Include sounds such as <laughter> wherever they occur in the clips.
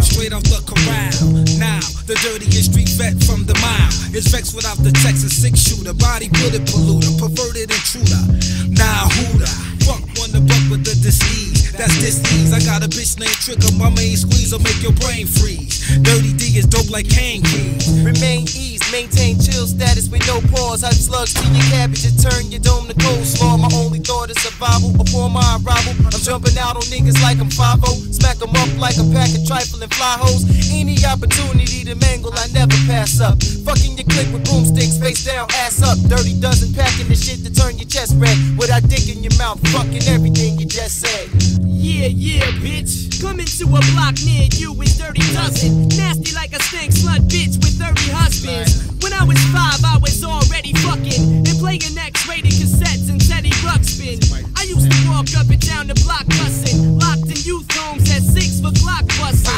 Straight off the corral. Now, the dirtiest street vet from the mile is vexed without the Texas six shooter. Body bullet polluter, perverted intruder. Now, the fuck want to buck with the disease? That's disease. I got a bitch named Trigger, my main squeeze will make your brain freeze. Dirty D is dope like cane keys. Remain ease, maintain chill status with no pause. Hug slugs to your cabbage and turn your dome to coleslaw. My thought survival. Upon my arrival, I'm jumping out on niggas like I'm 5 Smack them up like a pack of trifling fly hoes. Any opportunity to mangle, I never pass up. Fucking your click with broomsticks, face down, ass up. Dirty dozen packing the shit to turn your chest red. With Without dick in your mouth, fucking everything you just said. Yeah, yeah, bitch. Coming to a block near you with dirty dozen. Nasty like a stank slut bitch with 30 husbands. When I was five, I was already fucking and playing X-rated walk up and down the block cussing, locked in youth homes at six for block busting.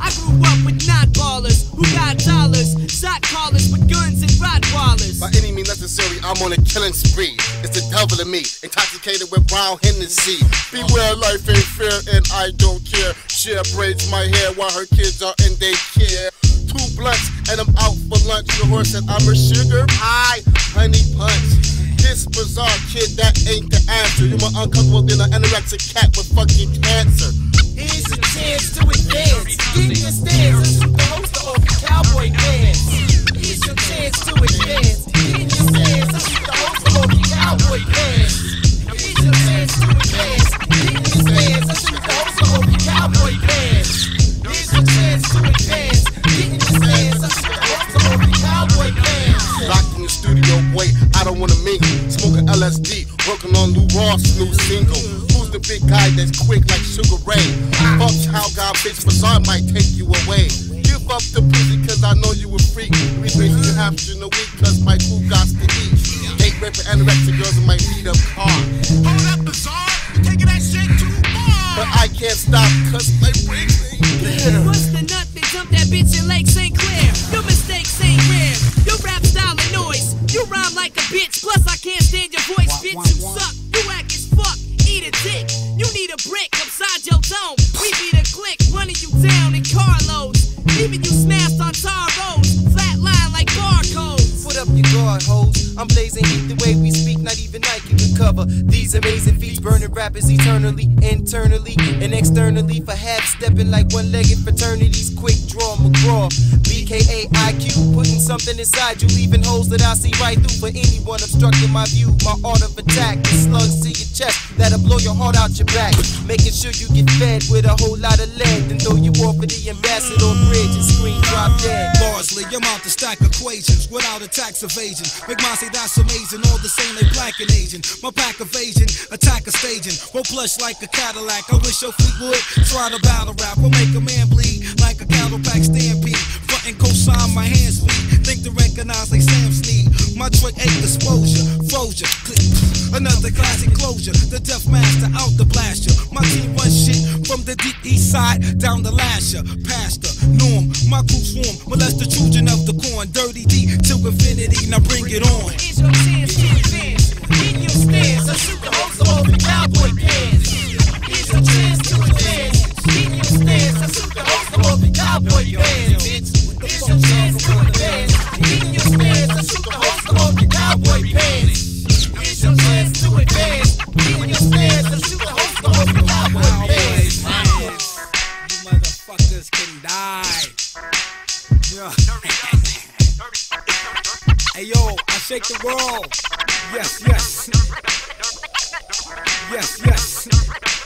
I grew up with not ballers who got dollars, shot callers with guns and Rottweilers. By any means necessary, I'm on a killing spree. It's the devil in me, intoxicated with brown Hennessy. Beware, life ain't fair, and I don't care. She braids my hair while her kids are in daycare. Two blunts, and I'm out for lunch. The horse said I'm a sugar pie, honey punch. This bizarre kid, that ain't the answer. You're more uncomfortable than an anorexic cat with fucking cancer. Here's your chance to don't wanna mingle. Smoking LSD, working on Lou Rawls' new single. Who's the big guy that's quick like Sugar Ray? Fuck how God bitch facade might take you away. Give up the pussy cause I know you a freak. We raising you half in a week cause my crew got to eat. Hate raping anorexic girls in my beat up car. Hold up, bizarre. You're taking that shit too far. But I can't stop cause my brain ain't there. Bust the nut, then dump that bitch in Lake St. Clair. We be the click, running you down in carloads. Leaving you smashed on tar roads. Flat line like barcodes. Put up your guard, hoes. I'm blazing heat the way we speak, not even Nike cover these amazing feats. Burning rappers eternally, internally, and externally for half stepping like one legged fraternities. Quick draw McGraw, BKA Eye-Kyu, putting something inside you, leaving holes that I see right through for anyone obstructing my view. My art of attack, the slugs to your chest that'll blow your heart out your back. Making sure you get fed with a whole lot of lead, then throw you off of the ambassador bridge and screen drop dead. Largely, I'm out to stack equations without a tax evasion. Make mine say that's amazing. All the same, they black and Asian. My pack evasion, attack a staging. Roll plush like a Cadillac. I wish your feet would try to battle rap. Will make a man bleed like a cattle pack stampede. Frontin' cosign my hands speed. Think to recognize like Sam Snead. My trick ain't exposure, frozen. Click. <laughs> Another classic closure. The death master out the blaster. My team run shit from the deep east side down the lasher. Pastor, Norm, my crew swarm. Molest the children of the corn. Dirty D till infinity. Now bring it on. Shake the world. Yes, yes. Yes, yes.